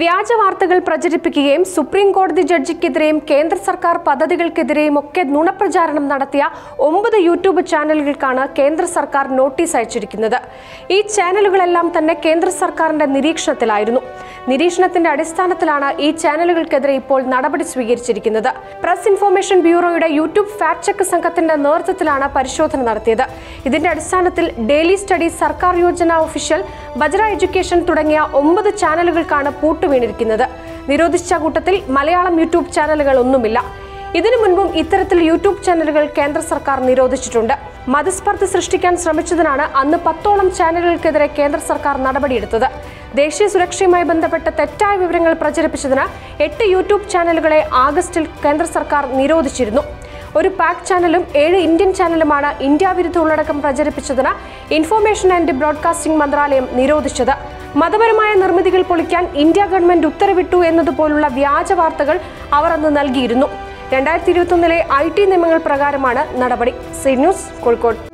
വ്യാജ വാർത്തകൾ പ്രചരിപ്പിക്കുകയും സുപ്രീം കോടതി ജഡ്ജിക്കെതിരെയും കേന്ദ്ര സർക്കാർ പദ്ധതികൾക്കെതിരെയും ഒക്കെ നുണപ്രചാരണം നടത്തിയ ഒമ്പത് യൂട്യൂബ് ചാനലുകൾക്കാണ് കേന്ദ്ര സർക്കാർ നോട്ടീസ് അയച്ചിരിക്കുന്നത്. ഈ ചാനലുകളെല്ലാം തന്നെ കേന്ദ്ര സർക്കാരിന്റെ നിരീക്ഷണത്തിലായിരുന്നു. നിരീക്ഷണത്തിന്റെ അടിസ്ഥാനത്തിലാണ് ഈ ചാനലുകൾക്കെതിരെ ഇപ്പോൾ നടപടി സ്വീകരിച്ചിരിക്കുന്നത്. പ്രസ് ഇൻഫർമേഷൻ ബ്യൂറോയുടെ യൂട്യൂബ് ഫാക്ട് ചെക്ക് സംഘത്തിന്റെ നേതൃത്വത്തിലാണ് പരിശോധന നടത്തിയത്. ഇതിന്റെ അടിസ്ഥാനത്തിൽ ഡെയിലി സ്റ്റഡി സർക്കാർ യോജന ഒഫീഷ്യൽ ബജ്ര എഡ്യൂക്കേഷൻ തുടങ്ങിയ ഒമ്പത് ചാനലുകൾക്കാണ് പൂട്ടുവീണിരിക്കുന്നത്. നിരോധിച്ച കൂട്ടത്തിൽ മലയാളം യൂട്യൂബ് ചാനലുകൾ ഒന്നുമില്ല ഇതിനു മുൻപും ഇത്തരത്തിൽ യൂട്യൂബ് ചാനലുകൾ കേന്ദ്ര സർക്കാർ നിരോധിച്ചിട്ടുണ്ട്. മതസ്പർദ്ധ സൃഷ്ടിക്കാൻ ശ്രമിച്ചതിനാണ് അന്ന് പത്തോളം ചാനലുകൾക്കെതിരെ കേന്ദ്ര സർക്കാർ നടപടിയെടുത്തത്. ദേശീയ സുരക്ഷയുമായി ബന്ധപ്പെട്ട തെറ്റായ വിവരങ്ങൾ പ്രചരിപ്പിച്ചതിന് എട്ട് യൂട്യൂബ് ചാനലുകളെ ആഗസ്റ്റിൽ കേന്ദ്ര സർക്കാർ നിരോധിച്ചിരുന്നു. ഒരു പാക് ചാനലും ഏഴ് ഇന്ത്യൻ ചാനലുമാണ് ഇന്ത്യ വിരുദ്ധ ഉള്ളടക്കം പ്രചരിപ്പിച്ചതിന് ഇൻഫർമേഷൻ ആൻഡ് ബ്രോഡ്കാസ്റ്റിംഗ് മന്ത്രാലയം നിരോധിച്ചത്. മതപരമായ നിർമ്മിതികൾ പൊളിക്കാൻ ഇന്ത്യ ഗവൺമെന്റ് ഉത്തരവിട്ടു എന്നതുപോലുള്ള വ്യാജ വാർത്തകൾ അവർ അന്ന് നൽകിയിരുന്നു. രണ്ടായിരത്തി ഇരുപത്തൊന്നിലെ ഐ ടി നിയമങ്ങൾ പ്രകാരമാണ് നടപടി. C News Kozhikode.